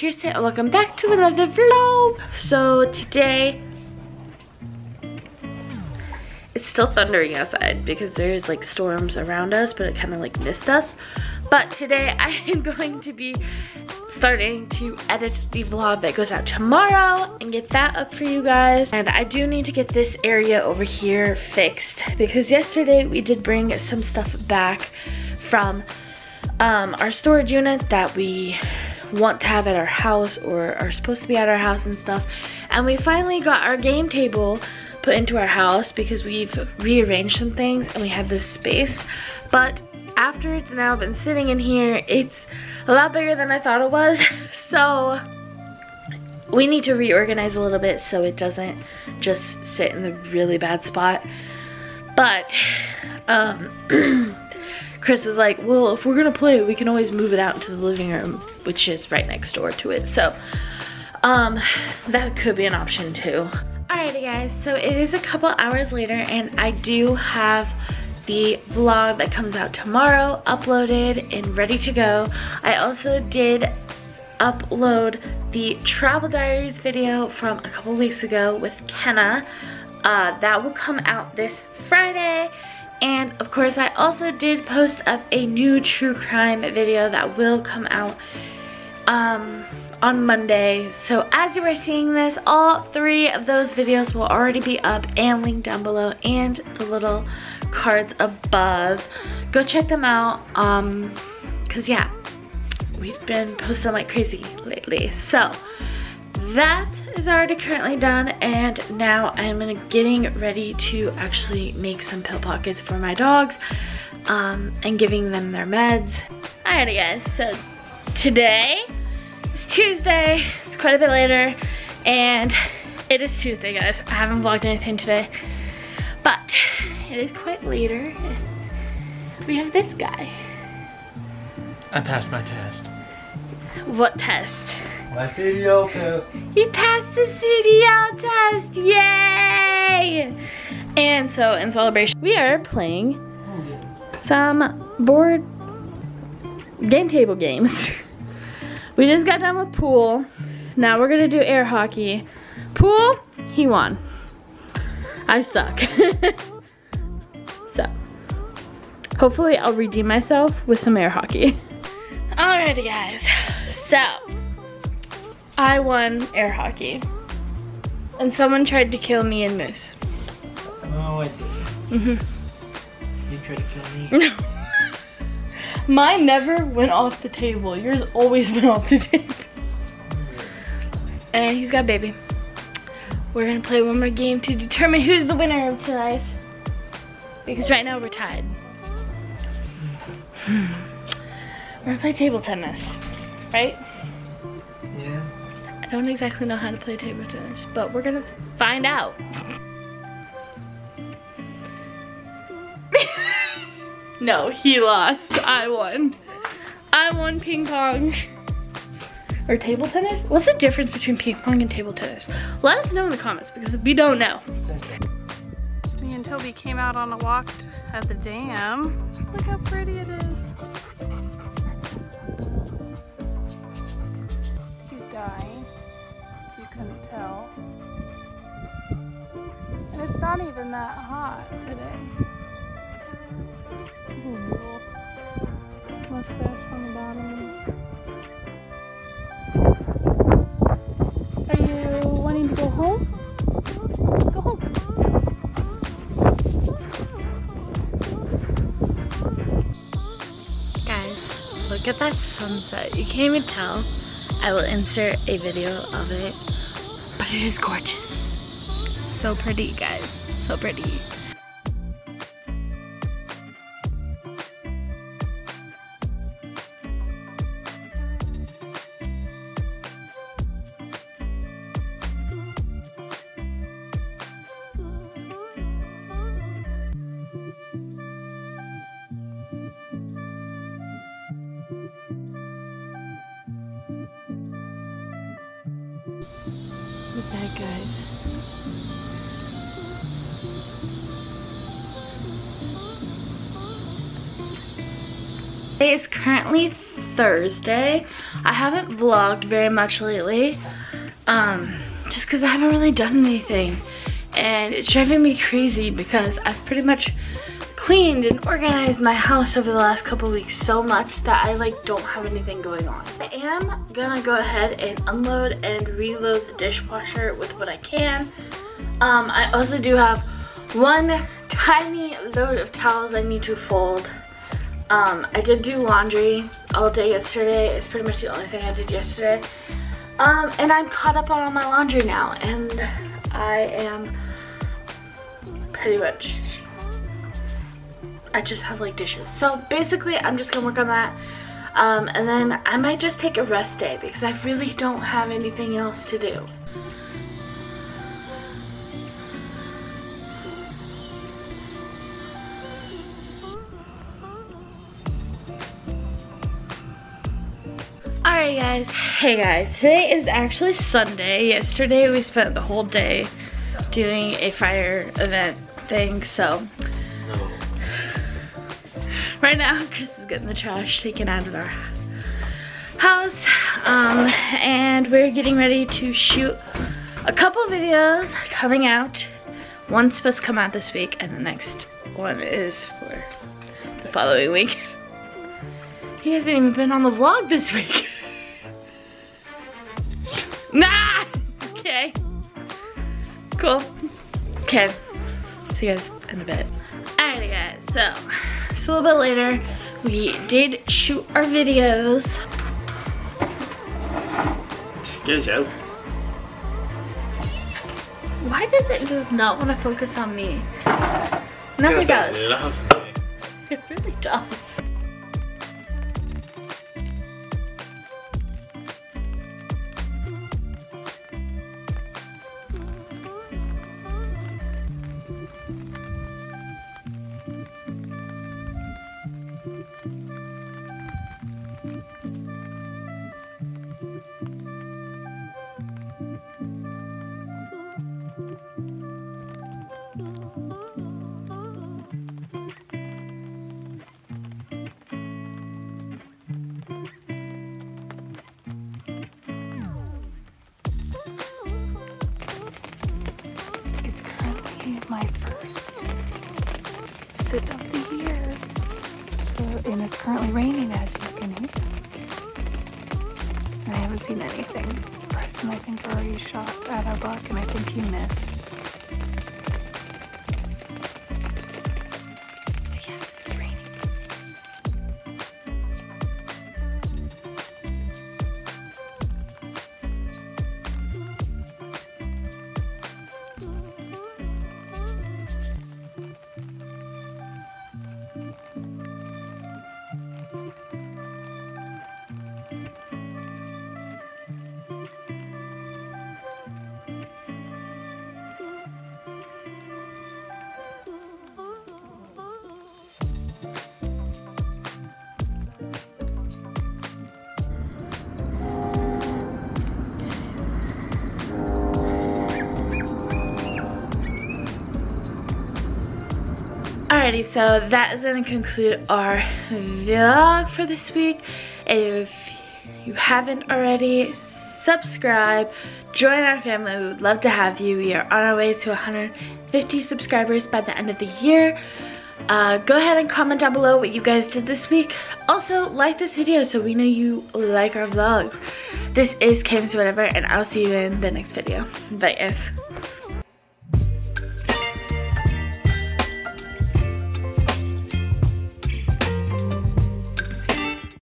Kiersten and welcome back to another vlog. So today, it's still thundering outside because there's like storms around us, but it kind of like missed us. But today I am going to be starting to edit the vlog that goes out tomorrow and get that up for you guys. And I do need to get this area over here fixed because yesterday we did bring some stuff back from um, our storage unit that we want to have at our house or are supposed to be at our house and stuff. And we finally got our game table put into our house because we've rearranged some things and we have this space. But after it's now been sitting in here, it's a lot bigger than I thought it was. so we need to reorganize a little bit so it doesn't just sit in the really bad spot. But um, Chris is like, well, if we're gonna play, we can always move it out into the living room, which is right next door to it. So um, that could be an option too. Alrighty guys, so it is a couple hours later and I do have the vlog that comes out tomorrow uploaded and ready to go. I also did upload the travel diaries video from a couple weeks ago with Kenna. Uh, that will come out this Friday. And of course I also did post up a new true crime video that will come out um, on Monday. So as you are seeing this, all three of those videos will already be up and linked down below and the little cards above. Go check them out. Um, Cause yeah, we've been posting like crazy lately. So that is already currently done and now I'm getting ready to actually make some pill pockets for my dogs um, and giving them their meds. Alrighty guys, so today is Tuesday, it's quite a bit later and it is Tuesday guys. I haven't vlogged anything today, but it is quite later. We have this guy. I passed my test. What test? My CDL test. He passed the CDL test, yay! And so in celebration, we are playing some board game table games. we just got done with pool. Now we're gonna do air hockey. Pool, he won. I suck. so, hopefully I'll redeem myself with some air hockey. Alrighty guys, so I won air hockey. And someone tried to kill me and Moose. No, I didn't. Mm hmm You tried to kill me. No. Mine never went off the table. Yours always went off the table. And he's got baby. We're gonna play one more game to determine who's the winner of tonight. Because right now we're tied. We're gonna play table tennis, right? I don't exactly know how to play table tennis, but we're gonna find out. no, he lost. I won. I won ping pong. Or table tennis? What's the difference between ping pong and table tennis? Let us know in the comments because we don't know. Me and Toby came out on a walk at the dam. Look how pretty it is. Not even that hot today. Mustache on the bottom. Are you wanting to go home? Let's go home. Guys, look at that sunset. You can't even tell. I will insert a video of it, but it is gorgeous. So pretty, guys. So pretty. Look at that, guys. It is currently Thursday. I haven't vlogged very much lately, um, just because I haven't really done anything. And it's driving me crazy because I've pretty much cleaned and organized my house over the last couple weeks so much that I like don't have anything going on. I am gonna go ahead and unload and reload the dishwasher with what I can. Um, I also do have one tiny load of towels I need to fold. Um, I did do laundry all day yesterday. It's pretty much the only thing I did yesterday. Um, and I'm caught up on all my laundry now. And I am pretty much, I just have like dishes. So basically I'm just gonna work on that. Um, and then I might just take a rest day because I really don't have anything else to do. Alright guys, hey guys, today is actually Sunday. Yesterday we spent the whole day doing a fire event thing, so. No. Right now, Chris is getting the trash taken out of our house, um, and we're getting ready to shoot a couple videos coming out. One's supposed to come out this week, and the next one is for the following week. He hasn't even been on the vlog this week. nah! Okay. Cool. Okay. See you guys in a bit. Alrighty guys, so it's a little bit later. We did shoot our videos. Good job. Why does it just not want to focus on me? Never does. loves me. It really does. My first sit the year. So, and it's currently raining as you can hear. I haven't seen anything. Preston, I think, already shot at a buck, and I think he missed. Alrighty, so that is to conclude our vlog for this week. If you haven't already, subscribe, join our family. We would love to have you. We are on our way to 150 subscribers by the end of the year. Uh, go ahead and comment down below what you guys did this week. Also, like this video so we know you like our vlogs. This is Kim's Whatever, and I'll see you in the next video. Bye, guys.